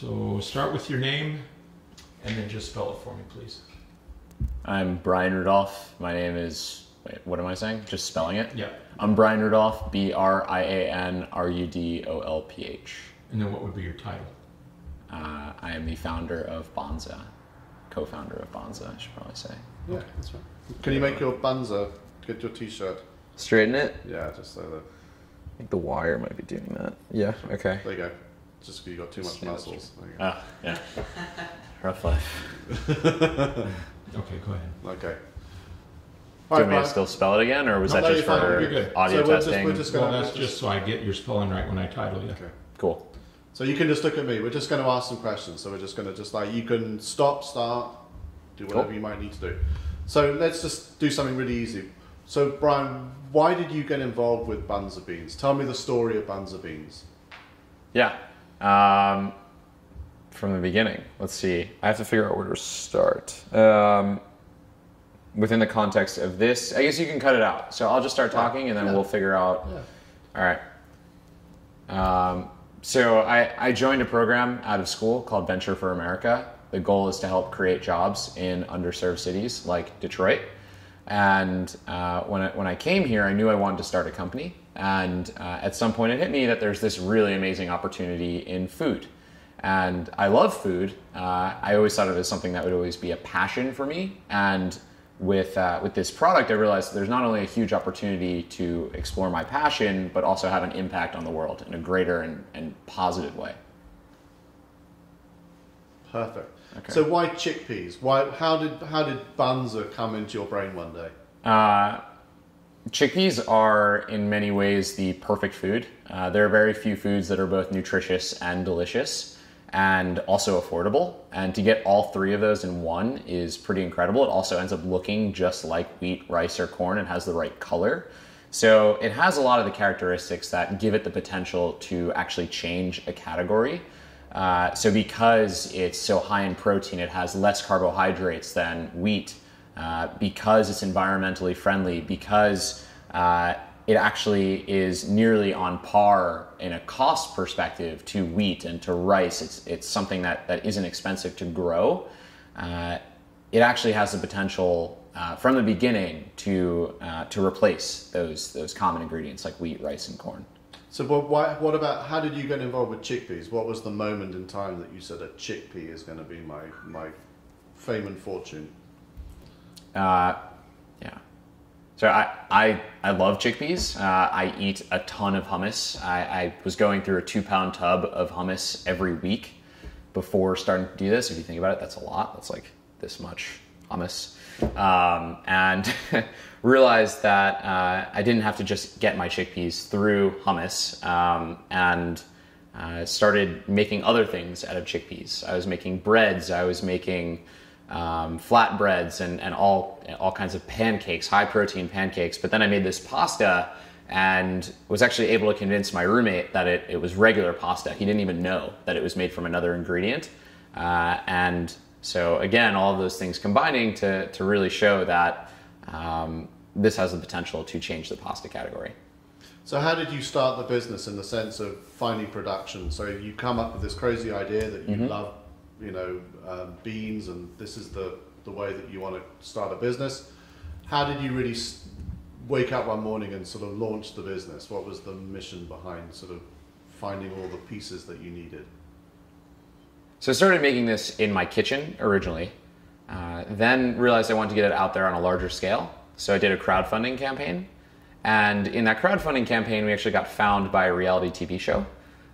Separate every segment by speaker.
Speaker 1: So start with your name and then just spell it for me, please.
Speaker 2: I'm Brian Rudolph. My name is. Wait, what am I saying? Just spelling it?
Speaker 1: Yeah.
Speaker 2: I'm Brian Rudolph, B R I A N R U D O L P H.
Speaker 1: And then what would be your title?
Speaker 2: Uh, I am the founder of Banza, co founder of Banza, I should probably say.
Speaker 3: Yeah, that's right. Can you make your Banza? Get your t-shirt.
Speaker 4: Straighten it.
Speaker 3: Yeah, just so that.
Speaker 4: I think the wire might be doing that. Yeah. Okay.
Speaker 3: There you go. Just 'cause you got too much muscles. There.
Speaker 2: Ah, yeah. Rough life.
Speaker 1: Okay, go ahead.
Speaker 3: Okay.
Speaker 2: Do you want me to still spell it again, or was
Speaker 1: No,
Speaker 2: that just for
Speaker 1: You're good.
Speaker 2: audio
Speaker 3: So we're just-
Speaker 2: testing?
Speaker 3: we're just-
Speaker 1: Well,
Speaker 3: gonna-
Speaker 1: that's just so I get your spelling right when I title you.
Speaker 3: Okay.
Speaker 2: Cool.
Speaker 3: So you can just look at me. We're just going to ask some questions. So we're just going to just like you can stop, start, do whatever
Speaker 2: Cool.
Speaker 3: you might need to do. So let's just do something really easy. So Brian, why did you get involved with Banza Beans? Tell me the story of Banza Beans.
Speaker 2: Yeah. Um, from the beginning. Let's see. I have to figure out where to start. Um, within the context of this, I guess you can cut it out. So I'll just start talking, and then
Speaker 3: Yeah.
Speaker 2: we'll figure out.
Speaker 3: Yeah.
Speaker 2: All right. Um, so I, I joined a program out of school called Venture for America. The goal is to help create jobs in underserved cities like Detroit. And uh, when, I, when I came here, I knew I wanted to start a company. And uh, at some point, it hit me that there's this really amazing opportunity in food. And I love food. Uh, I always thought of it as something that would always be a passion for me. And with uh, with this product, I realized there's not only a huge opportunity to explore my passion, but also have an impact on the world in a greater and, and positive way.
Speaker 3: Perfect.
Speaker 2: Okay.
Speaker 3: So why chickpeas? Why? How did how did Banza come into your brain one day?
Speaker 2: Uh, chickpeas are in many ways the perfect food. Uh, there are very few foods that are both nutritious and delicious and also affordable. And to get all three of those in one is pretty incredible. It also ends up looking just like wheat, rice, or corn and has the right color. So it has a lot of the characteristics that give it the potential to actually change a category. Uh, so because it's so high in protein, it has less carbohydrates than wheat. Uh, because it's environmentally friendly, because uh, it actually is nearly on par in a cost perspective to wheat and to rice. It's, it's something that, that isn't expensive to grow. Uh, it actually has the potential uh, from the beginning to, uh, to replace those, those common ingredients like wheat, rice, and corn.
Speaker 3: So what? Why, what about? How did you get involved with chickpeas? What was the moment in time that you said a chickpea is going to be my my fame and fortune?
Speaker 2: Uh, yeah. So I, I, I love chickpeas. Uh, I eat a ton of hummus. I, I was going through a two pound tub of hummus every week before starting to do this. If you think about it, that's a lot. That's like this much hummus. Um, and realized that uh, I didn't have to just get my chickpeas through hummus um, and uh, started making other things out of chickpeas. I was making breads. I was making um, flatbreads and, and all all kinds of pancakes, high protein pancakes. But then I made this pasta and was actually able to convince my roommate that it, it was regular pasta. He didn't even know that it was made from another ingredient. Uh, and so again, all of those things combining to, to really show that um, this has the potential to change the pasta category.
Speaker 3: So how did you start the business in the sense of finding production? So you come up with this crazy idea that you love, you know, um, beans, and this is the the way that you want to start a business. How did you really wake up one morning and sort of launch the business? What was the mission behind sort of finding all the pieces that you needed?
Speaker 2: So I started making this in my kitchen originally, uh, then realized I wanted to get it out there on a larger scale. So I did a crowdfunding campaign. And in that crowdfunding campaign, we actually got found by a reality TV show.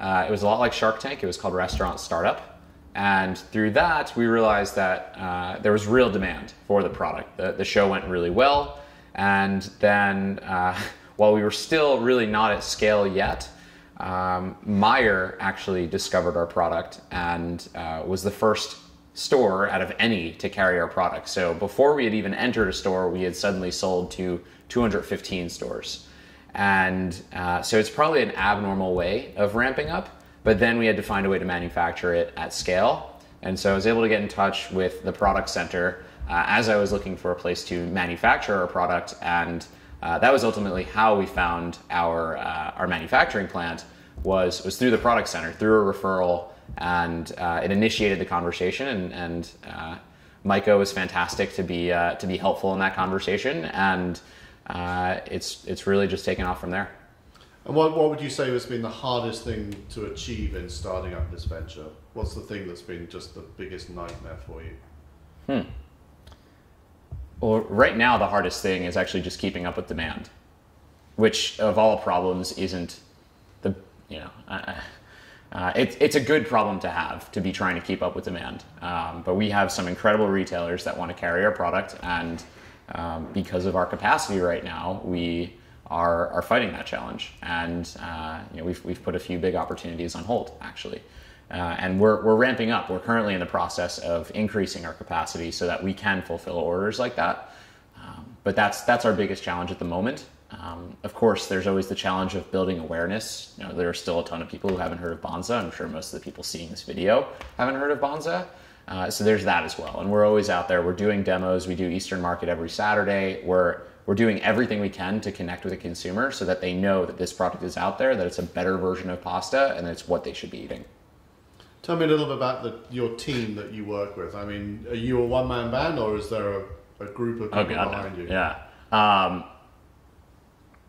Speaker 2: Uh, it was a lot like Shark Tank, it was called Restaurant Startup. And through that, we realized that uh, there was real demand for the product. The, the show went really well. And then, uh, while we were still really not at scale yet, um, Meijer actually discovered our product and uh, was the first store out of any to carry our product. So before we had even entered a store, we had suddenly sold to 215 stores. And uh, so it's probably an abnormal way of ramping up, but then we had to find a way to manufacture it at scale. And so I was able to get in touch with the product center uh, as I was looking for a place to manufacture our product. And uh, that was ultimately how we found our, uh, our manufacturing plant. was was through the product center, through a referral, and uh, it initiated the conversation. And, and uh, Micah was fantastic to be uh, to be helpful in that conversation, and it's it's really just taken off from there.
Speaker 3: And what, what would you say has been the hardest thing to achieve in starting up this venture? What's the thing that's been just the biggest nightmare for you?
Speaker 2: Well, right now the hardest thing is actually just keeping up with demand, which of all problems isn't the you know. Uh, uh, it's it's a good problem to have to be trying to keep up with demand, um, but we have some incredible retailers that want to carry our product, and um, because of our capacity right now, we are are fighting that challenge, and uh, you know we've we've put a few big opportunities on hold actually. Uh, and we're, we're ramping up. We're currently in the process of increasing our capacity so that we can fulfill orders like that. Um, but that's that's our biggest challenge at the moment. Um, of course, there's always the challenge of building awareness. You know, there are still a ton of people who haven't heard of Banza. I'm sure most of the people seeing this video haven't heard of Banza. Uh, so there's that as well. And we're always out there. We're doing demos. We do Eastern Market every Saturday. We're we're doing everything we can to connect with the consumer so that they know that this product is out there, that it's a better version of pasta, and that it's what they should be eating.
Speaker 3: Tell me a little bit about the, your team that you work with. I mean, are you a one man band or is there a, a group of people
Speaker 2: Oh god,
Speaker 3: behind
Speaker 2: no.
Speaker 3: you?
Speaker 2: yeah. Um,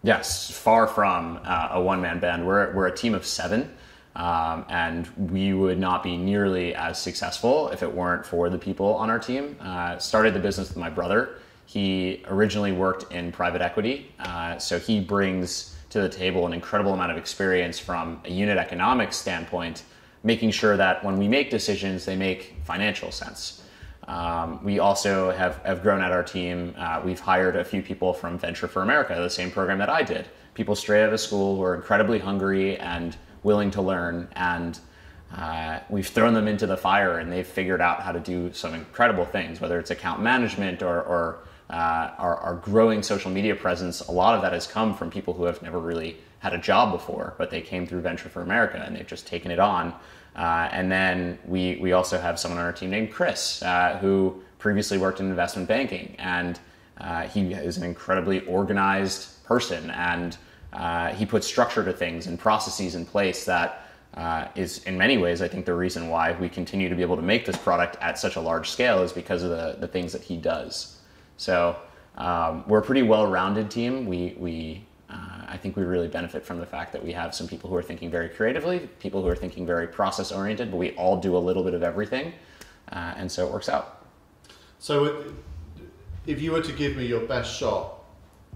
Speaker 2: yes, far from uh, a one-man band. We're we're a team of seven, um, and we would not be nearly as successful if it weren't for the people on our team. Uh, started the business with my brother. He originally worked in private equity, uh, so he brings to the table an incredible amount of experience from a unit economics standpoint, making sure that when we make decisions, they make financial sense. Um, we also have, have grown out our team. Uh, we've hired a few people from Venture for America, the same program that I did. People straight out of school who are incredibly hungry and willing to learn. And uh, we've thrown them into the fire and they've figured out how to do some incredible things, whether it's account management or, or uh, our, our growing social media presence. A lot of that has come from people who have never really had a job before, but they came through Venture for America and they've just taken it on. Uh, and then we, we also have someone on our team named Chris, uh, who previously worked in investment banking. And uh, he is an incredibly organized person. And uh, he puts structure to things and processes in place that uh, is, in many ways, I think the reason why we continue to be able to make this product at such a large scale is because of the, the things that he does. So um, we're a pretty well rounded team. We, we uh, I think we really benefit from the fact that we have some people who are thinking very creatively, people who are thinking very process oriented, but we all do a little bit of everything. Uh, and so it works out.
Speaker 3: So, if you were to give me your best shot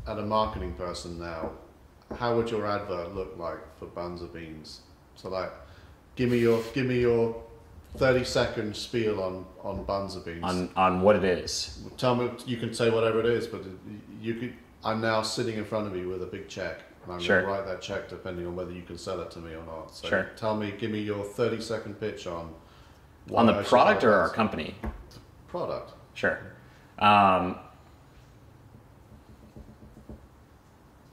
Speaker 3: at a marketing person now, how would your advert look like for Banza Beans? So, like, give me your give me your thirty second spiel on on Banza Beans.
Speaker 2: On, on what it is.
Speaker 3: Tell me, you can say whatever it is, but you could. I'm now sitting in front of you with a big check, and I'm
Speaker 2: Sure.
Speaker 3: going to write that check depending on whether you can sell it to me or not. So,
Speaker 2: Sure.
Speaker 3: tell me, give me your thirty second pitch on
Speaker 2: On the product or our company?
Speaker 3: product.
Speaker 2: Sure. Um,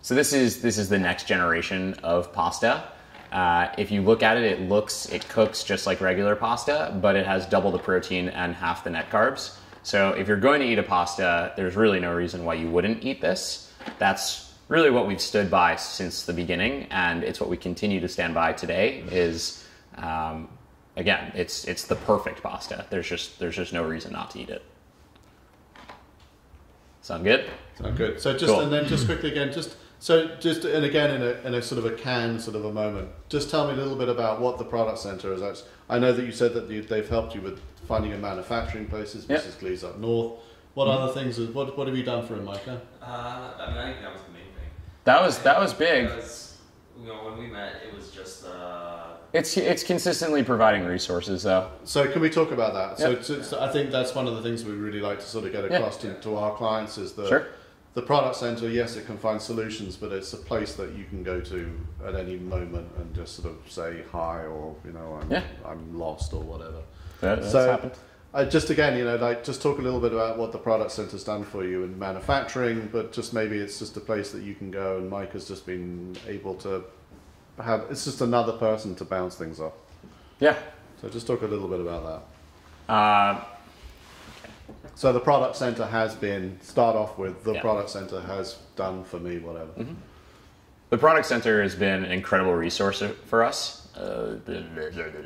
Speaker 2: so this is this is the next generation of pasta. Uh, if you look at it, it looks it cooks just like regular pasta, but it has double the protein and half the net carbs. So if you're going to eat a pasta, there's really no reason why you wouldn't eat this. That's really what we've stood by since the beginning, and it's what we continue to stand by today. Is um, again, it's it's the perfect pasta. There's just there's just no reason not to eat it. Sound good?
Speaker 3: Sound good. So just
Speaker 2: Cool.
Speaker 3: and then just quickly again, just so just and again in a, in a sort of a can sort of a moment, just tell me a little bit about what the product center is. Actually, I know that you said that you, they've helped you with finding a manufacturing places.
Speaker 2: Yep.
Speaker 3: Mrs. Glee's up north. What other things? is- What what have you done for him, Micah?
Speaker 5: Uh, I mean, I think that was the main thing.
Speaker 2: That was that was big.
Speaker 5: Because, you know, when we met, it was just, uh,
Speaker 2: It's it's consistently providing resources though.
Speaker 3: So can we talk about that? So,
Speaker 2: Yep.
Speaker 3: so, so I think that's one of the things we really like to sort of get
Speaker 2: Yeah.
Speaker 3: across to, to our clients is that
Speaker 2: Sure.
Speaker 3: The product center, yes, it can find solutions, but it's a place that you can go to at any moment and just sort of say hi or you know I'm
Speaker 2: Yeah.
Speaker 3: I'm lost or whatever.
Speaker 2: That's
Speaker 3: So-
Speaker 2: happened.
Speaker 3: Uh, just again, you know, like just talk a little bit about what the product center's done for you in manufacturing, but just maybe it's just a place that you can go, and Mike has just been able to have. It's just another person to bounce things off.
Speaker 2: Yeah.
Speaker 3: So just talk a little bit about that.
Speaker 2: Uh,
Speaker 3: So the product center has been start off with the
Speaker 2: Yeah.
Speaker 3: product center has done for me whatever.
Speaker 2: The product center has been an incredible resource for us. Uh,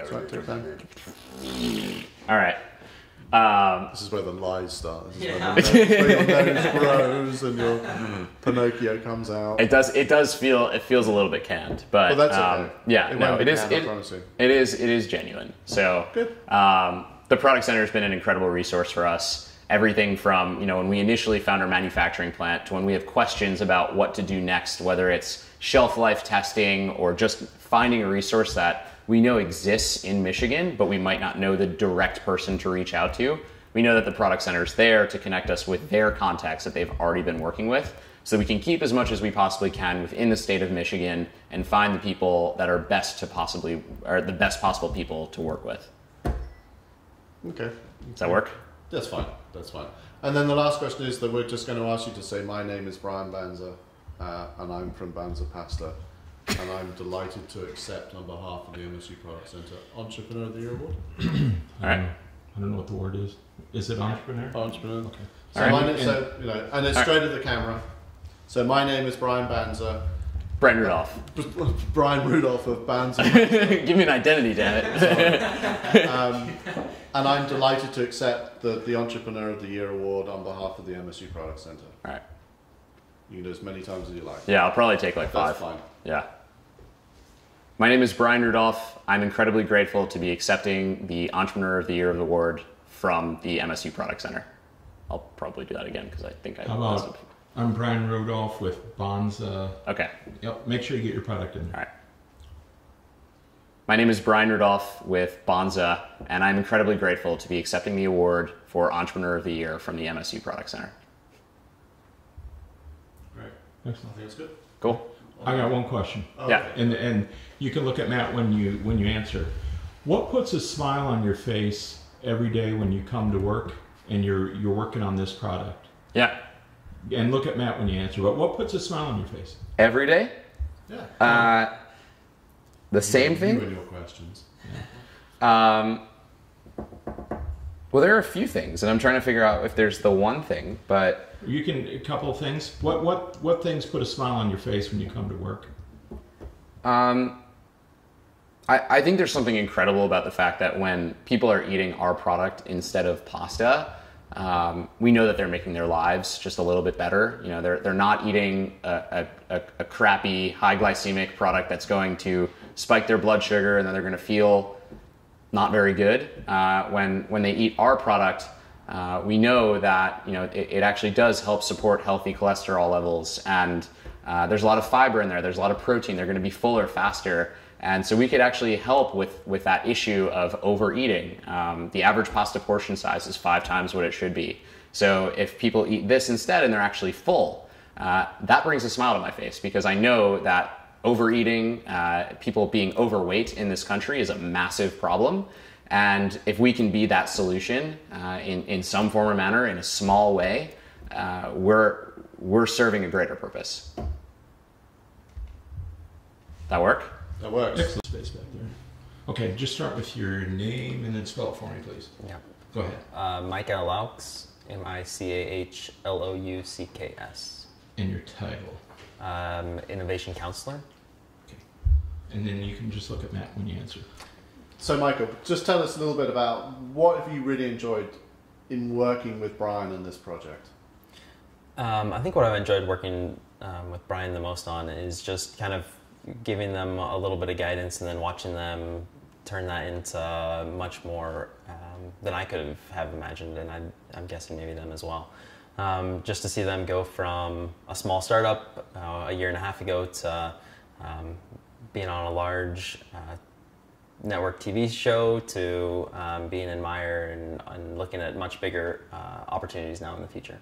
Speaker 3: Sorry, take time.
Speaker 2: all right. Um,
Speaker 3: This is where the lies start. This is
Speaker 5: Yeah.
Speaker 3: where, the, where your nose grows and your Pinocchio comes out.
Speaker 2: it does. It does feel. It feels a little bit canned, but
Speaker 3: Well, that's
Speaker 2: um,
Speaker 3: okay.
Speaker 2: yeah.
Speaker 3: It
Speaker 2: no,
Speaker 3: won't
Speaker 2: it
Speaker 3: be
Speaker 2: is.
Speaker 3: canned, I
Speaker 2: It,
Speaker 3: promise you.
Speaker 2: it is. It is genuine. So
Speaker 3: Good.
Speaker 2: Um, the product center has been an incredible resource for us. Everything from you know when we initially found our manufacturing plant to when we have questions about what to do next, whether it's shelf life testing or just finding a resource that we know exists in Michigan, but we might not know the direct person to reach out to. We know that the product center is there to connect us with their contacts that they've already been working with, so we can keep as much as we possibly can within the state of Michigan and find the people that are best to possibly, or the best possible people to work with.
Speaker 3: Okay.
Speaker 2: Does that work?
Speaker 3: That's fine. That's fine. And then the last question is that we're just going to ask you to say, My name is Brian Banza, uh, and I'm from Banza Pasta, and I'm delighted to accept on behalf of the MSU Product Center Entrepreneur of the Year Award.
Speaker 2: All right.
Speaker 1: I don't know what the word is. Is it entrepreneur?
Speaker 3: Entrepreneur.
Speaker 1: Okay.
Speaker 3: So,
Speaker 2: All right.
Speaker 3: my name, so you know, and it's
Speaker 2: All right.
Speaker 3: straight at the camera. So my name is Brian Banza,
Speaker 2: Brian Rudolph.
Speaker 3: Brian Rudolph of Banza,
Speaker 2: Give me an identity, damn it.
Speaker 3: um, and I'm delighted to accept the, the Entrepreneur of the Year award on behalf of the MSU Product Center.
Speaker 2: All right.
Speaker 3: You can do as many times as you like.
Speaker 2: Yeah, I'll probably take like
Speaker 3: That's
Speaker 2: five.
Speaker 3: fine.
Speaker 2: Yeah. My name is Brian Rudolph. I'm incredibly grateful to be accepting the Entrepreneur of the Year award from the MSU Product Center. I'll probably do that again because I think I.
Speaker 1: How about I'm Brian Rudolph with Banza.
Speaker 2: Okay.
Speaker 1: Yep. Make sure you get your product in there.
Speaker 2: All right. My name is Brian Rudolph with Banza, and I'm incredibly grateful to be accepting the award for Entrepreneur of the Year from the MSU Product Center.
Speaker 3: Great.
Speaker 1: Excellent.
Speaker 3: I think good.
Speaker 2: Cool.
Speaker 1: I got one question,
Speaker 2: Yeah.
Speaker 1: and and you can look at Matt when you when you answer. What puts a smile on your face every day when you come to work and you're you're working on this product?
Speaker 2: Yeah.
Speaker 1: And look at Matt when you answer. But what puts a smile on your face?
Speaker 2: Every day?
Speaker 3: Yeah.
Speaker 2: Uh, the same
Speaker 3: You
Speaker 2: thing?
Speaker 3: and your questions.
Speaker 2: Um, well, there are a few things, and I'm trying to figure out if there's the one thing, but
Speaker 1: You can a couple of things. What what what things put a smile on your face when you come to work?
Speaker 2: um, I, I think there's something incredible about the fact that when people are eating our product instead of pasta, um, we know that they're making their lives just a little bit better. You know, they're, they're not eating a, a, a crappy, high glycemic product that's going to spike their blood sugar and then they're going to feel not very good. Uh, when when they eat our product, uh, we know that you know it, it actually does help support healthy cholesterol levels, and uh, there's a lot of fiber in there. There's a lot of protein. They're going to be fuller faster, and so we could actually help with with that issue of overeating. Um, the average pasta portion size is five times what it should be. So if people eat this instead and they're actually full, uh, that brings a smile to my face because I know that overeating, uh, people being overweight in this country is a massive problem. And if we can be that solution uh, in, in some form or manner, in a small way, uh, we're, we're serving a greater purpose. That work?
Speaker 3: That works.
Speaker 1: Excellent space back there. Okay, just start with your name and then spell it for me, please.
Speaker 6: Yeah.
Speaker 1: Go ahead.
Speaker 6: Uh, Micah Loucks, M I C A H L O U C K S.
Speaker 1: And your title.
Speaker 6: Um, innovation counselor.
Speaker 1: Okay. And then you can just look at Matt when you answer.
Speaker 3: So, Michael, just tell us a little bit about what have you really enjoyed in working with Brian on this project.
Speaker 6: Um, I think what I've enjoyed working um, with Brian the most on is just kind of giving them a little bit of guidance and then watching them turn that into much more um, than I could have imagined, and I, I'm guessing maybe them as well. Um, just to see them go from a small startup uh, a year and a half ago to um, being on a large uh, network TV show to um, being in Meijer and, and looking at much bigger uh, opportunities now in the future.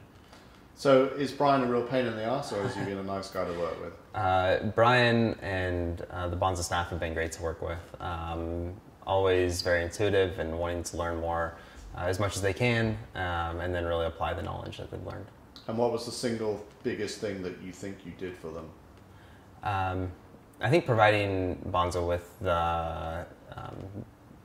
Speaker 3: So, is Brian a real pain in the ass, or has he been a nice guy to work with?
Speaker 6: Uh, Brian and uh, the Banza staff have been great to work with. Um, always very intuitive and wanting to learn more uh, as much as they can, um, and then really apply the knowledge that they've learned.
Speaker 3: And what was the single biggest thing that you think you did for them?
Speaker 6: I think providing Banza with the um,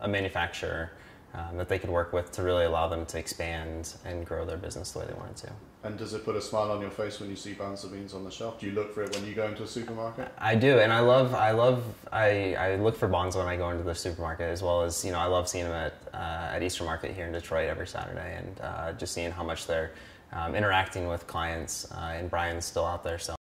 Speaker 6: a manufacturer um, that they could work with to really allow them to expand and grow their business the way they wanted to.
Speaker 3: And does it put a smile on your face when you see Banza Beans on the shelf? Do you look for it when you go into a supermarket?
Speaker 6: I do, and I love, I love, I, I look for Banza when I go into the supermarket, as well as you know, I love seeing them at uh, at Eastern Market here in Detroit every Saturday, and uh, just seeing how much they're um, interacting with clients. Uh, and Brian's still out there selling.